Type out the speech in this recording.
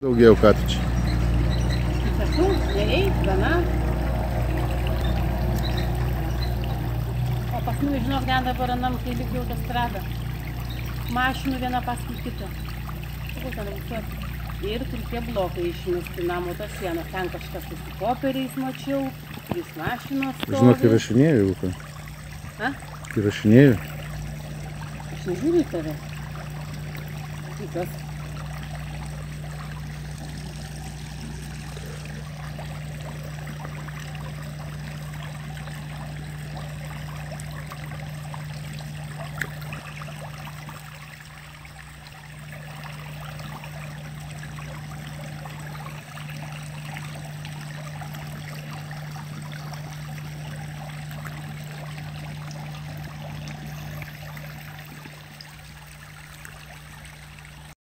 Daugiau ką tu čia. Sakau, nereik, gana. O pas mus, žinok, ten dabar anam, kai lyg jau tas strada. Mašinų viena paskui kitą. Sakau, ten važiuoti. Ir kur tie blokai išmesti namo tos sienos. Ten kažkas tai su popieriais mačiau. Trys mašinos. stovi. Žinok, įrašinėjau jau ką. A? Įrašinėjau. Aš nežiūriu į tave. Į kas?